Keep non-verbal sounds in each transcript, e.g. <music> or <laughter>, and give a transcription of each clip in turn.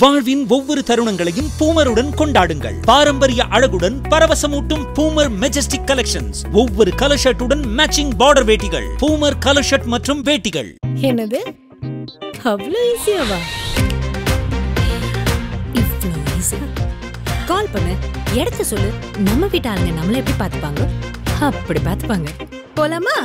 வாழ்வின் ஒவ்வொரு தருணங்களையும் பூமருடன் கொண்டாடுங்கள். பாரம்பரிய அழகுடன் பரவசமூட்டும் பூமர் மெஜஸ்டிக் கலெக்ஷன்ஸ் ஒவ்வொரு கலர் ஷர்ட்டுடன் மேட்சிங் பார்டர் வேட்டிகள். பூமர் கலர் ஷர்ட் மற்றும் வேட்டிகள். என்னது? அவ்வளோ ஈஸியாவா கால் பண்ணு. இடத்த சொல்லு. நம்ம வீட்டு ஆளுங்க நம்மள எப்படி பார்த்துப்பாங்க? அப்படி பார்த்துப்பாங்க. போலாமா?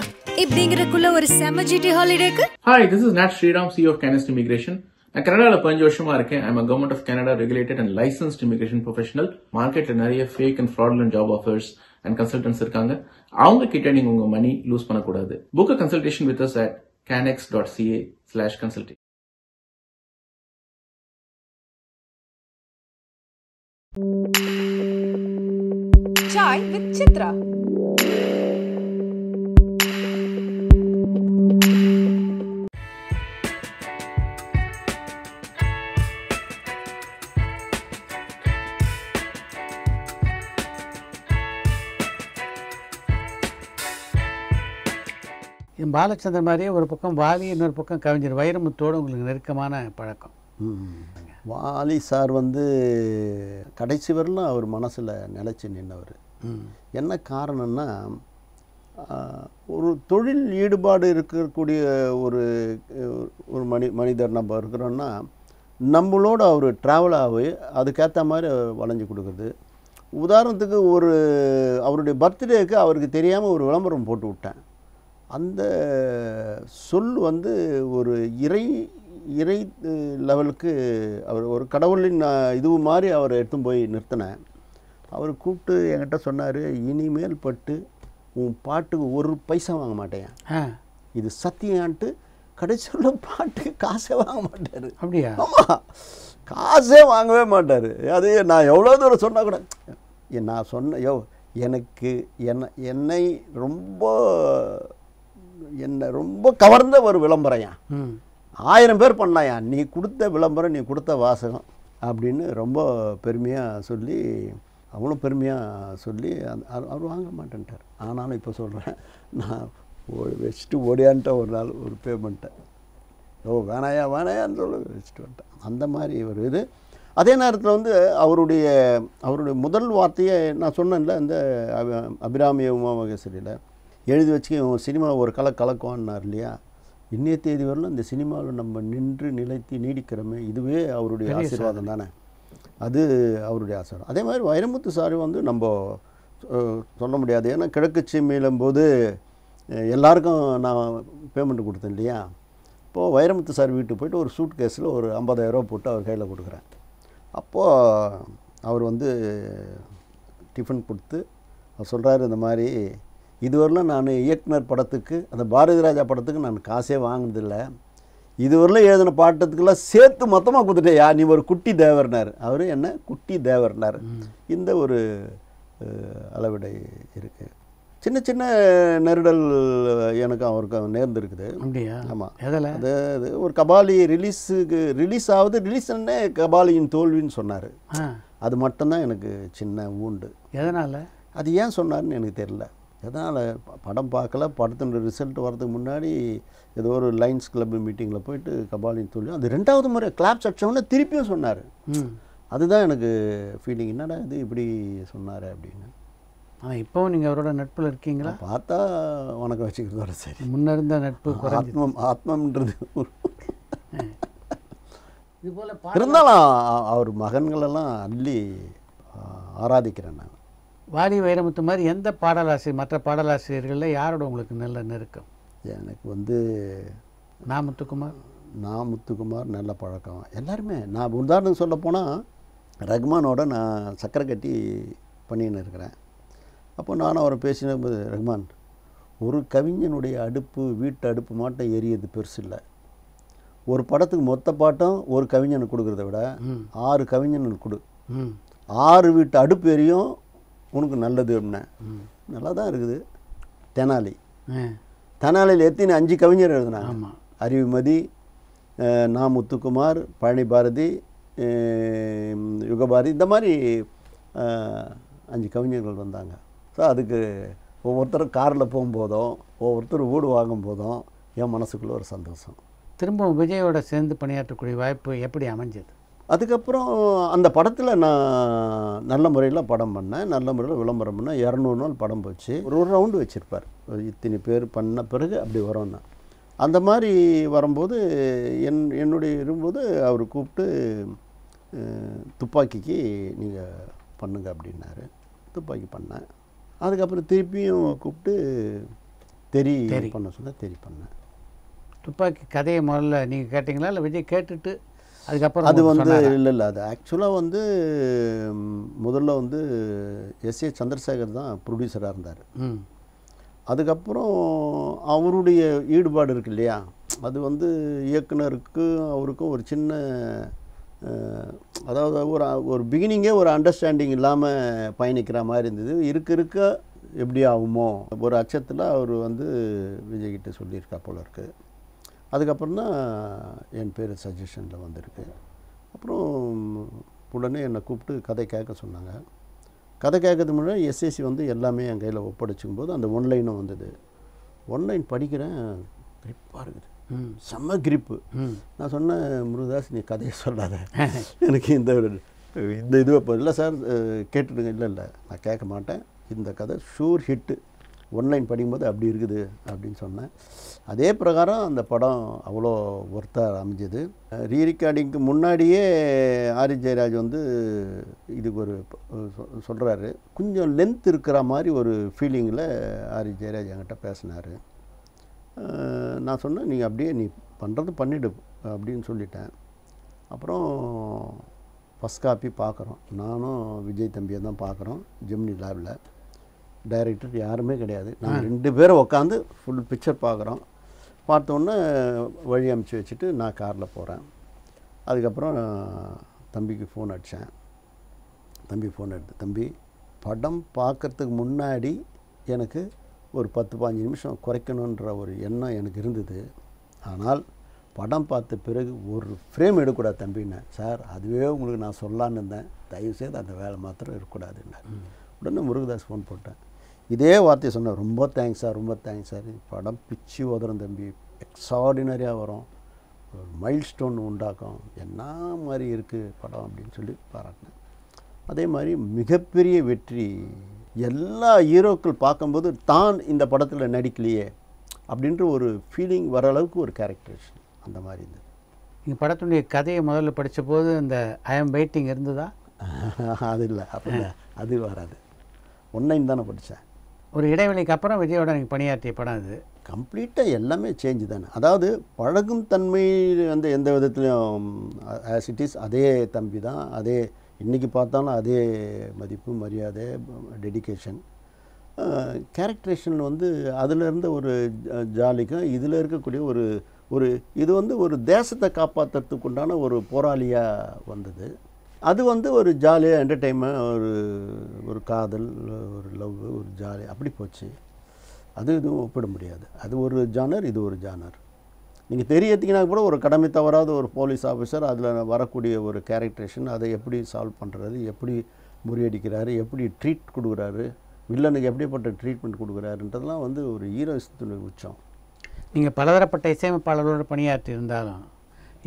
இப்படிங்கிறக்குள்ள ஒரு செம GT ஹாலிடேக்கு hi this is not Sriram C of CanEst immigration நான் கனடாவில் பதினஞ்சு வருஷமா இருக்கேன். I'm government of Canada regulated and licensed immigration professional மார்க்கெட்ல நிறைய fake and fraudulent job offers and consultants இருக்காங்க. அவங்க கிட்ட நீங்க உங்க மணி லூஸ் பண்ணக்கூடாது. Book consultation with us at CanEst dot CA slash consulting Chai with Chitra. Balachandran மாதிரியே ஒரு பக்கம் வாலி இன்னொரு பக்கம் கவிஞர். வைரமுத்தோடு உங்களுக்கு நெருக்கமான பழக்கம். வாலி சார் வந்து கடைசி வரலும் அவர் மனசில் நிலைச்சி நின்றவர் என்ன காரணம்னா ஒரு தொழில் ஈடுபாடு இருக்கக்கூடிய ஒரு ஒரு மனி மனிதர் நம்ம இருக்கிறோன்னா நம்மளோட அவர் ட்ராவல் ஆகி அதுக்கேற்ற மாதிரி வளைஞ்சு கொடுக்குறது. உதாரணத்துக்கு ஒரு அவருடைய பர்த்டேக்கு அவருக்கு தெரியாமல் ஒரு விளம்பரம் போட்டு விட்டேன். அந்த சொல் வந்து ஒரு இறை இறை லெவலுக்கு அவர் ஒரு கடவுளின் இது மாதிரி அவரை எடுத்துன்னு போய் நிறுத்தினேன். அவர் கூப்பிட்டு என்கிட்ட சொன்னார் இனிமேல் பட்டு உன் பாட்டுக்கு ஒரு பைசா வாங்க மாட்டேன். இது சத்தியான்ட்டு கடைசியில் பாட்டுக்கு காசே வாங்க மாட்டார். அப்படியா? ஆமாம் காசே வாங்கவே மாட்டார். அது நான் எவ்வளோ தூரம் சொன்னால் கூட நான் சொன்ன யோ எனக்கு என்ன என்னை ரொம்ப என்னை ரொம்ப கவர்ந்த ஒரு விளம்பரம்யா ம். ஆயிரம் பேர் பண்ணலாயா நீ கொடுத்த விளம்பரம் நீ கொடுத்த வாசகம் அப்படின்னு ரொம்ப பெருமையாக சொல்லி அவங்களும் பெருமையாக சொல்லி அவர் வாங்க மாட்டேன்ட்டார். ஆனாலும் இப்போ சொல்கிறேன் நான் ஓ- வச்சுட்டு ஓடியான்ட்ட ஒரு நாள் ஒரு பேமெண்ட்டை ஓ வேணாயா வேணாயான்னு சொல்லி வச்சுட்டு வந்துட்டேன். அந்த மாதிரி ஒரு இது. அதே நேரத்தில் வந்து அவருடைய அவருடைய முதல் வார்த்தையை நான் சொன்னேன்ல இந்த அபி- அபிராமி உமா மகேஸ்வரியில் எழுதி வச்சு சினிமாவில் ஒரு கலை கலக்குவான்னார் இல்லையா? இன்னைய தேதி வரலும் இந்த சினிமாவில் நம்ம நின்று நிலைத்து நீடிக்கிறோமே இதுவே அவருடைய ஆசீர்வாதம் தானே? அது அவருடைய ஆசீர்வாதம். அதே மாதிரி வைரமுத்து சாரி வந்து நம்ம சொல்ல முடியாது. ஏன்னா கிழக்கு சீமையிலும் போது எல்லாருக்கும் நான் பேமெண்ட் கொடுத்தேன் இல்லையா? இப்போது வைரமுத்து சார் வீட்டுக்கு போயிட்டு ஒரு சூட் கேஸில் ஒரு 50000 ரூபா போட்டு அவர் கையில் கொடுக்குறேன் அப்போது அவர் வந்து டிஃபன் கொடுத்து அவர் சொல்கிறாரு இந்த மாதிரி இதுவரையிலும் நான் இயக்குனர் படத்துக்கு அந்த பாரதி ராஜா படத்துக்கு நான் காசே வாங்கினதில்லை. இதுவரையிலும் எழுதின பாட்டத்துக்கெல்லாம் சேர்த்து மொத்தமாக கொடுத்துட்டேயா? நீ ஒரு குட்டி தேவர்னார். அவர் என்ன? குட்டி தேவர்னார். இந்த ஒரு அளவிடை இருக்குது சின்ன சின்ன நெருடல் எனக்கு அவருக்கு நேர்ந்திருக்குது. அப்படியா? ஆமாம் அது அது ஒரு கபாலி ரிலீஸுக்கு ரிலீஸ் ஆகுது ரிலீஸ் கபாலியின் தோல்வின்னு சொன்னார். அது மட்டும்தான் எனக்கு சின்ன ஊண்டு. எதனால்? அது ஏன் சொன்னார்னு எனக்கு தெரியல. எதனால் படம் பார்க்கல படத்தினுடைய ரிசல்ட் வரதுக்கு முன்னாடி ஏதோ ஒரு லைன்ஸ் கிளப் மீட்டிங்கில் போயிட்டு கபாலியின் தோல்வி அது ரெண்டாவது முறை கிளாப்ஸ் அடிச்சவொடனே திருப்பியும் சொன்னார். அதுதான் எனக்கு ஃபீலிங் என்னடா இது இப்படி சொன்னார் அப்படின்னு. இப்போவும் நீங்கள் அவரோட நட்பில் இருக்கீங்களா? பார்த்தா உனக்கு வச்சுக்கிறதோட சரி. முன்ன இருந்த நட்பு ஆத்மம் ஆத்மம்ன்றது இது போல் இருந்தாலும் அவர் மகன்களெல்லாம் அள்ளி ஆராதிக்கிறேன் நான். வாலி வைரமுத்து மாதிரி எந்த பாடலாசிரியர் மற்ற பாடலாசிரியர்களில் யாரோட உங்களுக்கு நல்ல நெருக்கம்? எனக்கு வந்து நா முத்துக்குமார். நான் முத்துக்குமார் நல்ல பழக்கம். எல்லாருமே நான் உதாரணம் சொல்ல போனால் ரஹ்மானோட நான் சக்கரை கட்டி பண்ணின்னு இருக்கிறேன். அப்போ நானும் அவரை பேசினபோது ரஹ்மான் ஒரு கவிஞனுடைய அடுப்பு வீட்டு அடுப்பு மாட்டம் எரியது பெருசு இல்லை. ஒரு படத்துக்கு மொத்த பாட்டம் ஒரு கவிஞனுக்கு கொடுக்குறத விட ஆறு கவிஞனுக்கு கொடு. ஆறு வீட்டு அடுப்பு எரியும் உனக்கு நல்லது அப்படின்னேன் நல்லா தான் இருக்குது. தெனாலி. தெனாலியில் எத்தனை அஞ்சு கவிஞர் எழுதினாங்க? ஆமாம் அறிவுமதி நா முத்துக்குமார் பழனி பாரதி யுகபாரதி இந்த மாதிரி அஞ்சு கவிஞர்கள் வந்தாங்க. ஸோ அதுக்கு ஒவ்வொருத்தரும் காரில் போகும்போதும் ஒவ்வொருத்தர் வீடு வாங்கும் போதும் என் மனசுக்குள்ள ஒரு சந்தோஷம். திரும்பவும் விஜயோட சேர்ந்து பணியாற்றக்கூடிய வாய்ப்பு எப்படி அமைஞ்சது? அதுக்கப்புறம் அந்த படத்தில் நான் நல்ல முறையில் படம் பண்ணேன். நல்ல முறையில் விளம்பரம் பண்ணேன். இரநூறு நாள் படம் போச்சு. ஒரு ஒரு ரவுண்டு வச்சுருப்பார். இத்தனை பேர் பண்ண பிறகு அப்படி வரோன்னா அந்த மாதிரி வரும்போது என் என்னுடைய இருக்கும்போது அவர் கூப்பிட்டு துப்பாக்கிக்கு நீங்கள் பண்ணுங்க அப்படின்னாரு. துப்பாக்கி பண்ணேன். அதுக்கப்புறம் திருப்பியும் கூப்பிட்டு தெரி. பண்ண சொன்னால் தெரி பண்ணேன். துப்பாக்கி கதையை முதல்ல நீங்கள் கேட்டிங்களா? இல்லை விஜய் கேட்டுட்டு அதுக்கப்புறம் அது வந்து? இல்லை இல்லை அது ஆக்சுவலாக வந்து முதல்ல வந்து எஸ் ஏ சந்திரசேகர் தான் ப்ரொடியூசராக இருந்தார். அதுக்கப்புறம் அவருடைய ஈடுபாடு இருக்கு இல்லையா? அது வந்து இயக்குனருக்கு அவருக்கும் ஒரு சின்ன அதாவது ஒரு ஒரு பிகினிங்கே ஒரு அண்டர்ஸ்டாண்டிங் இல்லாமல் பயணிக்கிற மாதிரி இருந்தது. இருக்க இருக்க எப்படி ஆகுமோ? ஒரு அச்சத்தில் அவர் வந்து விஜய்கிட்ட சொல்லியிருக்கா போல இருக்கு. அதுக்கப்புறம் தான் என் பேர் சஜஷனில் வந்திருக்கு. அப்புறம் உடனே என்னை கூப்பிட்டு கதை கேட்க சொன்னாங்க. கதை கேட்கறதுக்கு முன்னாடி எஸ்எஸ்சி வந்து எல்லாமே என் கையில் ஒப்படைச்சிக்கும் போது அந்த ஒன்லைனும் வந்தது. ஒன்லைன் படிக்கிறேன் கிரிப்பாக இருக்குது. செம்ம கிரிப்பு நான் சொன்னேன் முருகதாஸ் நீ கதையை சொல்லாத. <laughs> எனக்கு இந்த இந்த இது இப்போ இல்லை சார் கேட்டுடுங்க. இல்லை இல்லை. நான் கேட்க மாட்டேன். இந்த கதை ஷூர் ஹிட்டு ஒன்லைன் படிக்கும்போது அப்படி இருக்குது அப்படின்னு சொன்னேன். அதே பிரகாரம் அந்த படம் அவ்வளோ ஒர்த்தாக அமைஞ்சது. ரீ ரெக்கார்டிங்க்கு முன்னாடியே ஆரி. ஜெயராஜ் வந்து இதுக்கு ஒரு சொல்கிறாரு கொஞ்சம் லென்த் இருக்கிற மாதிரி ஒரு ஃபீலிங்கில் ஆரி. ஜெயராஜ் என்கிட்ட பேசினார். நான் சொன்னேன் நீங்கள் அப்படியே நீ பண்ணுறது பண்ணிடு அப்படின்னு சொல்லிட்டேன். அப்புறம் ஃபஸ்ட் காப்பி பார்க்குறோம். நானும் விஜய் தம்பியை தான் பார்க்குறோம் ஜெமினி லேபில் டைரக்டர் யாருமே கிடையாது. நாங்கள் ரெண்டு பேரும் உட்காந்து ஃபுல் பிக்சர் பார்க்குறோம் பார்த்தோன்னே வழி அமுச்சு வச்சுட்டு நான் காரில் போகிறேன் அதுக்கப்புறம் தம்பிக்கு ஃபோன் அடித்தேன் தம்பி ஃபோன் எடுத்து தம்பி படம் பார்க்கறதுக்கு முன்னாடி எனக்கு ஒரு பத்து பாஞ்சு நிமிஷம் குறைக்கணுன்ற ஒரு எண்ணம் எனக்கு இருந்தது. ஆனால் படம் பார்த்த பிறகு ஒரு ஃப்ரேம் எடுக்கக்கூடாது தம்பின்னேன் சார் அதுவே உங்களுக்கு நான் சொல்லலான்னு இருந்தேன். தயவுசெய்து அந்த வேலை மாத்திரம் இருக்கக்கூடாதுன்னார் உடனே முருகதாஸ் ஃபோன் போட்டேன். இதே வார்த்தையை சொன்னேன் ரொம்ப தேங்க்ஸ் சார் ரொம்ப தேங்க்ஸ் சார் படம் பிச்சு உதறும் தம்பி. எக்ஸார்டினரியாக வரும். ஒரு மைல் ஸ்டோன் உண்டாக்கும். என்ன மாதிரி இருக்குது படம் அப்படின்னு சொல்லி பாராட்டினேன். அதே மாதிரி மிகப்பெரிய வெற்றி. எல்லா ஹீரோக்கள் பார்க்கும்போது தான் இந்த படத்தில் நடிக்கலையே அப்படின்ற ஒரு ஃபீலிங் வர அளவுக்கு ஒரு கேரக்டரேஷன் அந்த மாதிரி இருந்தது. நீங்கள் படத்துடைய கதையை முதல்ல படித்த போது இந்த ஐ எம் வெயிட்டிங் இருந்ததா? <laughs> அது இல்லை. அப்படி இல்லை. அது வராது. ஒன்லைன் தானே படித்தேன் ஒரு இடைவெளிக்கு அப்புறம் விஜயோட நீங்கள் பணியாற்றிய படம் அது. கம்ப்ளீட்டாக எல்லாமே சேஞ்சு தானே. அதாவது பழகும் தன்மை வந்து எந்த விதத்துலையும் ஆஸ் இட் இஸ் அதே தம்பி தான். அதே இன்றைக்கி பார்த்தாலும் அதே மதிப்பு மரியாதை டெடிகேஷன் கேரக்டரேஷன் வந்து அதில் இருந்த ஒரு ஜாலிக்கும் இதில் இருக்கக்கூடிய ஒரு ஒரு இது வந்து ஒரு தேசத்தை காப்பாற்றுறதுக்குண்டான ஒரு போராளியாக வந்தது. அது வந்து ஒரு ஜாலியாக என்டர்டெயின்மெண்ட் ஒரு ஒரு காதல் ஒரு லவ் ஒரு ஜாலி அப்படி போச்சு. அது இதுவும் ஒப்பிட முடியாது. அது ஒரு ஜானர் இது ஒரு ஜானர் நீங்கள் தெரியத்தீங்கன்னா கூட ஒரு கடமை தவறாத ஒரு போலீஸ் ஆஃபீஸர் அதில் வரக்கூடிய ஒரு கேரக்டரேஷன் அதை எப்படி சால்வ் பண்ணுறது எப்படி முறியடிக்கிறாரு எப்படி ட்ரீட் கொடுக்குறாரு வில்லனுக்கு எப்படிப்பட்ட ட்ரீட்மெண்ட் கொடுக்குறாருன்றதெல்லாம் வந்து ஒரு ஹீரோயிசத்தினுடைய உச்சம். நீங்கள் பலதரப்பட்ட இசையமைப்பாளர்களோடு பணியாற்றி இருந்தாலும்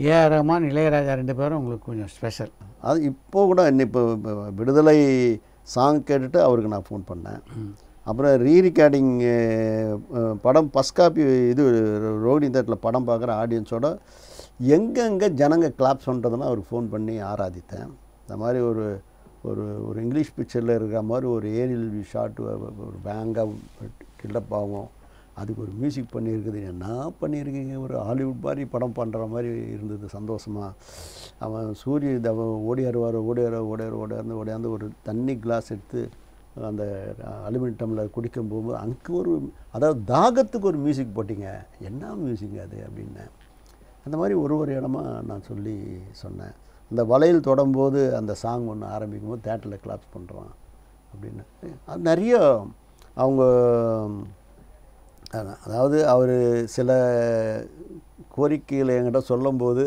ஏஆர் ரஹ்மான் இளையராஜா ரெண்டு பேரும் உங்களுக்கு கொஞ்சம் ஸ்பெஷல் அது இப்போ கூட இப்போ விடுதலை சாங் கேட்டுட்டு அவருக்கு நான் ஃபோன் பண்ணேன். அப்புறம் ரீ ரெக்கார்டிங் படம் ஃபஸ்ட் காப்பி இது ரோகிணி தேட்டில் படம் பார்க்குற ஆடியன்ஸோட எங்கெங்கே ஜனங்க கிளாப்ஸ் பண்ணுறதுன்னா அவருக்கு ஃபோன் பண்ணி ஆராதித்தேன். இந்த மாதிரி ஒரு ஒரு ஒரு இங்கிலீஷ் பிக்சரில் இருக்கிற மாதிரி ஒரு ஏரியல் ஷாட் ஒரு பேங்காக கில்லப் ஆகும். அதுக்கு ஒரு மியூசிக் பண்ணியிருக்குது. என்ன பண்ணியிருக்கீங்க? ஒரு ஹாலிவுட் மாதிரி படம் பண்ணுற மாதிரி இருந்தது சந்தோஷமாக அவன் சூரிய இது அவன் ஓடியாருவார் ஓடியார ஓடியார் ஓடியார்ந்து ஓடியாந்து ஒரு தண்ணி கிளாஸ் எடுத்து அந்த அலுமினியம் டம்ளர் குடிக்கும் போகும்போது அங்கே ஒரு அதாவது தாகத்துக்கு ஒரு மியூசிக் போட்டிங்க. என்ன மியூசிக் அது அப்படின்னேன் அந்த மாதிரி ஒரு ஒரு இடமா நான் சொல்லி சொன்னேன். அந்த வளையல் தொடும்போது அந்த சாங் ஒன்று ஆரம்பிக்கும் போது தேட்டரில் கிளாப்ஸ் பண்ணுறான் அப்படின்னு. அது நிறைய அவங்க அதாவது அவர் சில கோரிக்கைகளை என்கிட்ட சொல்லும்போது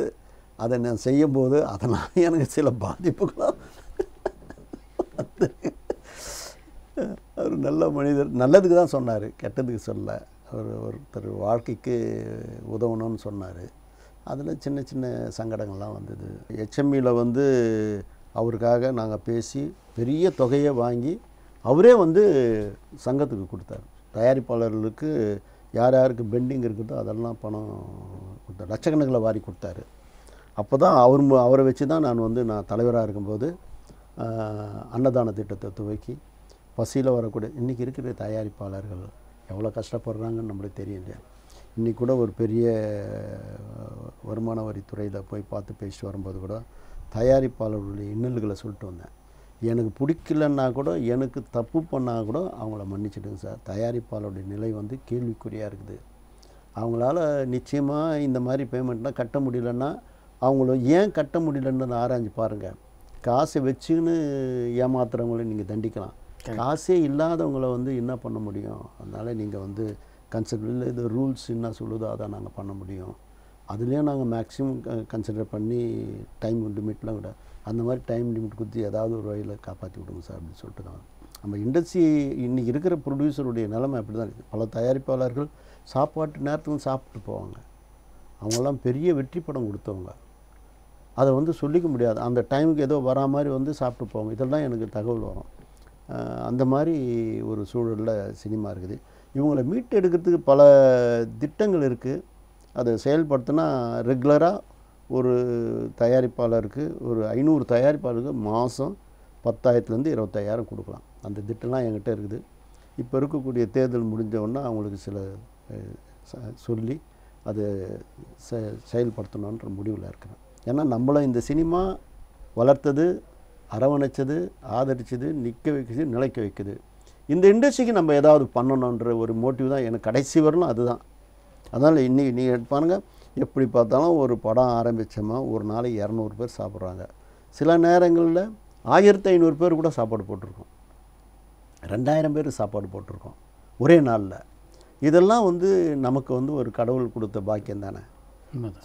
அதை நான் செய்யும்போது அதனால் எனக்கு சில பாதிப்புகளும் அவர் நல்ல மனிதர் நல்லதுக்கு தான் சொன்னார் கெட்டதுக்கு சொல்ல. அவர் ஒருத்தர் வாழ்க்கைக்கு உதவணும்னு சொன்னார். அதில் சின்ன சின்ன சங்கடங்கள்லாம் வந்தது. ஹெச்எம்இயில் வந்து அவருக்காக நாங்கள் பேசி பெரிய தொகையை வாங்கி அவரே வந்து சங்கத்துக்கு கொடுத்தாரு. தயாரிப்பாளர்களுக்கு யார் யாருக்கு பெண்டிங் இருக்குதோ அதெல்லாம் பணம் கொடுத்தார் லட்சக்கணக்கில் வாரி கொடுத்தாரு. அப்போ தான் அவர் அவரை வச்சு தான் நான் வந்து நான் தலைவராக இருக்கும்போது அன்னதான திட்டத்தை துவக்கி பசியில் வரக்கூடிய இன்றைக்கி இருக்கிற தயாரிப்பாளர்கள் எவ்வளோ கஷ்டப்படுறாங்கன்னு நம்மளுக்கு தெரியும் இல்லையா? இன்றைக்கி கூட ஒரு பெரிய வருமான வரித்துறையில் போய் பார்த்து பேசிட்டு வரும்போது கூட தயாரிப்பாளர்களுடைய இன்னல்களை சொல்லிட்டு வந்தேன். எனக்கு பிடிக்கலன்னா கூட எனக்கு தப்பு பண்ணால் கூட அவங்கள மன்னிச்சிடுங்க சார். தயாரிப்பாளருடைய நிலை வந்து கேள்விக்குறியாக இருக்குது. அவங்களால நிச்சயமாக இந்த மாதிரி பேமெண்ட்லாம் கட்ட முடியலன்னா அவங்கள ஏன் கட்ட முடியலன்னு ஆராய்ஞ்சு பாருங்கள் காசை வச்சுன்னு ஏமாத்துறவங்கள நீங்கள் தண்டிக்கலாம். காசே இல்லாதவங்கள வந்து என்ன பண்ண முடியும்? அதனால் நீங்கள் வந்து கன்சிடர் இது ரூல்ஸ் என்ன சொல்லுதோ அதான் நாங்கள் பண்ண முடியும். அதுலேயும் நாங்கள் மேக்ஸிமம் கன்சிடர் பண்ணி டைம் லிமிட்லாம் விட அந்த மாதிரி டைம் லிமிட் கொடுத்து ஏதாவது ஒரு வழியில் காப்பாற்றி விடுங்க சார் அப்படின்னு சொல்லிட்டு நான் நம்ம இண்டஸ்ட்ரி இன்றைக்கி இருக்கிற ப்ரொடியூசருடைய நிலைமை அப்படி தான் இருக்குது. பல தயாரிப்பாளர்கள் சாப்பாட்டு நேரத்துக்கு சாப்பிட்டு போவாங்க. அவங்கெல்லாம் பெரிய வெற்றி படம் கொடுத்தவங்க. அதை வந்து சொல்லிக்க முடியாது. அந்த டைமுக்கு ஏதோ வரா மாதிரி வந்து சாப்பிட்டு போவாங்க. இதெல்லாம் எனக்கு தகவல் வரும். அந்த மாதிரி ஒரு சூழலில் சினிமா இருக்குது. இவங்களை மீட்டு எடுக்கிறதுக்கு பல திட்டங்கள் இருக்குது அதை செயல்படுத்தினா ரெகுலராக ஒரு தயாரிப்பாளருக்கு ஒரு ஐநூறு தயாரிப்பாளருக்கு மாதம் பத்தாயிரத்துலேருந்து இருபத்தாயிரம் கொடுக்கலாம். அந்த திட்டம்லாம் என்கிட்ட இருக்குது. இப்போ இருக்கக்கூடிய தேர்தல் முடிஞ்சவுடனே அவங்களுக்கு சில சொல்லி அதை செ செயல்படுத்தணுன்ற முடிவில் இருக்கிறேன். ஏன்னா நம்மளும் இந்த சினிமா வளர்த்தது அரவணைச்சது ஆதரிச்சது நிற்க வைக்குது நிலைக்க வைக்குது. இந்த இண்டஸ்ட்ரிக்கு நம்ம ஏதாவது பண்ணணுன்ற ஒரு மோட்டிவ் தான் எனக்கு கடைசி வரலும் அதுதான். அதனால் இன்றைக்கி நீங்கள் பாருங்க எப்படி பார்த்தாலும் ஒரு படம் ஆரம்பித்தோமா ஒரு நாளைக்கு இரநூறு பேர் சாப்பிட்றாங்க. சில நேரங்களில் ஆயிரத்தி ஐநூறு பேர் கூட சாப்பாடு போட்டிருக்கோம். ரெண்டாயிரம் பேர் சாப்பாடு போட்டிருக்கோம் ஒரே நாளில். இதெல்லாம் வந்து நமக்கு வந்து ஒரு கடவுள் கொடுத்த பாக்கியம் தானே.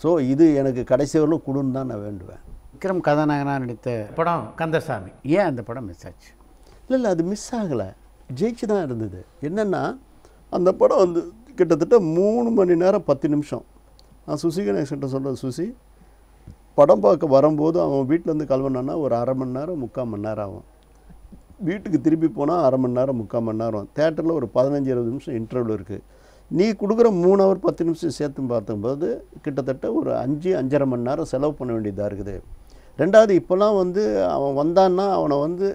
ஸோ இது எனக்கு கடைசி வரலும் கொடுன்னு தான் நான் வேண்டுவேன். விக்ரம் கதாநாயகனாக நடித்த படம் கந்தசாமி. ஏன் அந்த படம் மிஸ் ஆச்சு? இல்லை இல்லை அது மிஸ் ஆகலை. ஜெயிச்சு தான் இருந்தது. என்னென்னா அந்த படம் வந்து கிட்டத்தட்ட மூணு மணி நேரம் பத்து நிமிஷம். நான் சுசி கணேசன்ட்ட சொல்கிறேன் சுசி படம் பார்க்க வரும்போது அவன் வீட்டிலேருந்து கிளம்புனான்னா ஒரு அரை மணி நேரம் முக்கால் மணி நேரம் ஆகும். வீட்டுக்கு திருப்பி போனால் அரை மணி நேரம் முக்கால் மணி நேரம். தேட்டரில் ஒரு பதினஞ்சு இருபது நிமிஷம் இன்டர்வியூ இருக்குது நீ கொடுக்குற மூணு ஹவர் பத்து நிமிஷம் சேர்த்து பார்த்தும்போது கிட்டத்தட்ட ஒரு அஞ்சு அஞ்சரை மணி நேரம் செலவு பண்ண வேண்டியதாக இருக்குது. ரெண்டாவது இப்போல்லாம் வந்து அவன் வந்தான்னா அவனை வந்து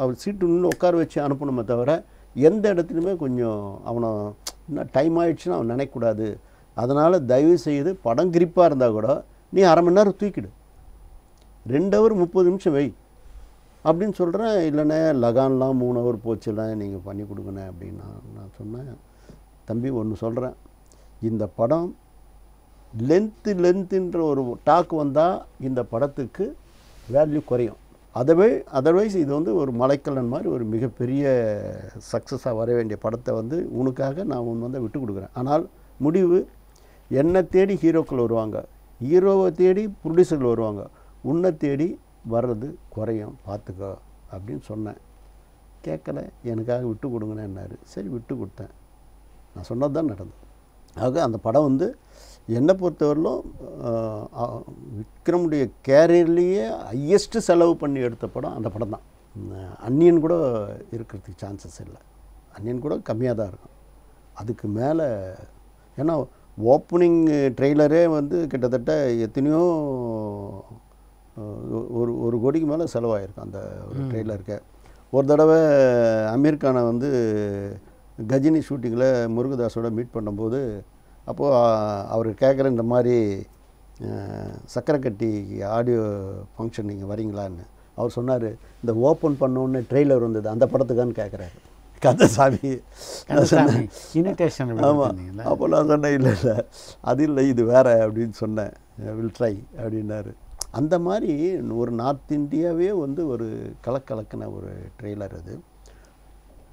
அவன் சீட்டு நின்று உட்கார வச்சு அனுப்பணுமே தவிர எந்த இடத்துலையுமே கொஞ்சம் அவனை என்ன டைம் ஆயிடுச்சுன்னு அவன் நினைக்கக்கூடாது. அதனால் தயவு செய்து படம் கிரிப்பாக இருந்தால் கூட நீ அரை மணி நேரம் தூக்கிடு. ரெண்டு ஹவர் முப்பது நிமிஷம் வை. அப்படின்னு சொல்கிறேன் இல்லைண்ணே லகான்லாம் மூணு ஹவர் போச்சுல நீங்கள் பண்ணி கொடுங்கண்ணே அப்படின்னா நான் சொன்னேன். தம்பி ஒன்று சொல்கிறேன் இந்த படம் லென்த்து லென்த்துன்ற ஒரு டாக் வந்தால் இந்த படத்துக்கு வேல்யூ குறையும். அதவே அதர்வைஸ் இது வந்து ஒரு மலைக்கல்லன் மாதிரி ஒரு மிகப்பெரிய சக்ஸஸாக வர வேண்டிய படத்தை வந்து உனக்காக நான் உன் வந்து விட்டு கொடுக்குறேன். ஆனால் முடிவு என்னை தேடி ஹீரோக்கள் வருவாங்க. ஹீரோவை தேடி ப்ரொடியூசர்கள் வருவாங்க. உன்னை தேடி வர்றது குறையும் பார்த்துக்கோ அப்படின்னு சொன்னேன். கேட்கல எனக்காக விட்டு கொடுங்கண்ணேன்னாரு சரி விட்டு கொடுத்தேன். நான் சொன்னது தான் நடந்தது. ஆக அந்த படம் வந்து என்னை பொறுத்தவரையிலும் விக்ரமுடைய கேரியர்லேயே ஹையஸ்ட்டு செலவு பண்ணி எடுத்த படம் அந்த படம் தான். அந்நியன் கூட இருக்கிறதுக்கு சான்சஸ் இல்லை. அந்நியன் கூட கம்மியாக தான் இருக்கும். அதுக்கு மேலே ஏன்னா ஓப்பனிங் ட்ரெய்லரே வந்து கிட்டத்தட்ட எத்தனையோ ஒரு ஒரு கோடிக்கு மேலே செலவாயிருக்கும் அந்த ஒரு ட்ரெய்லருக்கு ஒரு தடவை அமீர் கானை வந்து கஜினி ஷூட்டிங்கில் முருகதாஸோட மீட் பண்ணும்போது அப்போது அவர் கேட்குற இந்த மாதிரி அஹ், சக்கரைக்கட்டி ஆடியோ ஃபங்க்ஷன் நீங்கள் வரீங்களான்னு. அவர் சொன்னார் இந்த ஓப்பன் பண்ணோன்னு ட்ரெய்லர் வந்தது அந்த படத்துக்கான்னு கேட்குறாரு கந்தசாமி. கந்தசாமி இன்விடேஷன் ஆமாம் அப்போ நான் சொன்னேன் இல்லை இல்லை அது இல்லை இது வேற அப்படின்னு சொன்னேன். வில் ட்ரை அப்படின்னாரு. அந்த மாதிரி ஒரு நார்த் இந்தியாவே வந்து ஒரு கலக்கலக்கின ஒரு ட்ரெய்லர் அது.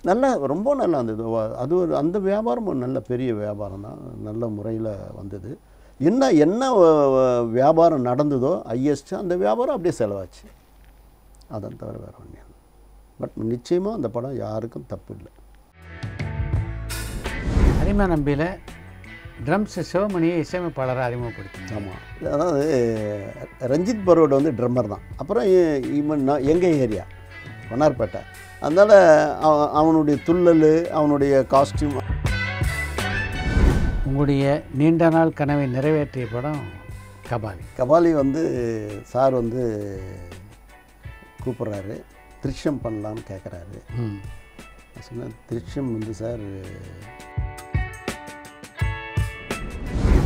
நல்லா ரொம்ப நல்லா இருந்தது. அது ஒரு அந்த வியாபாரம் ஒரு நல்ல பெரிய வியாபாரம் தான். நல்ல முறையில் வந்தது. என்ன என்ன வியாபாரம் நடந்ததோ ஹையஸ்ட் அந்த வியாபாரம் அப்படியே செலவாச்சு. அதன் தவிர வேறு ஒன்றும் பட் நிச்சயமாக அந்த படம் யாருக்கும் தப்பு இல்லை. அரிமா நம்பியில் ட்ரம்ஸ் சிவமணியை இசையமைப்பாளராக அறிமுகப்படுத்தினாங்க. ஆமாம் அதாவது ரஞ்சித் பரோட் வந்து ட்ரம்மர் தான். அப்புறம் இவன் எங்கள் ஏரியா. வண்ணார்பேட்டை அதனால் அவ- அவனுடைய துள்ளல் அவனுடைய காஸ்டியூம் உங்களுடைய நீண்ட நாள் கனவை நிறைவேற்றிய படம் கபாலி. கபாலி வந்து சார் வந்து கூப்பிட்றாரு. திருஷ்யம் பண்ணலான்னு கேட்குறாரு ம். சொன்னேன் திருஷ்யம் வந்து சார்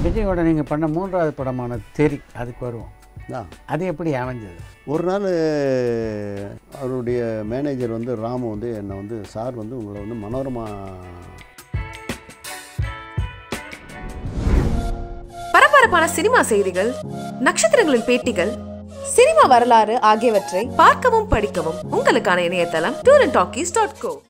விஜயோட நீங்கள் பண்ண மூன்றாவது படமான தெரி அதுக்கு வருவோம். அது எப்படி அமைஞ்சது? ஒரு நாள் அவருடைய மேனேஜர் வந்து ராமு வந்து என்னை வந்து சார் வந்து உங்களை வந்து மனோரமா பரபரப்பான சினிமா செய்திகள் நட்சத்திரங்களின் பேட்டிகள் சினிமா வரலாறு ஆகியவற்றை பார்க்கவும் படிக்கவும் உங்களுக்கான இணையதளம் tour and talkies dot co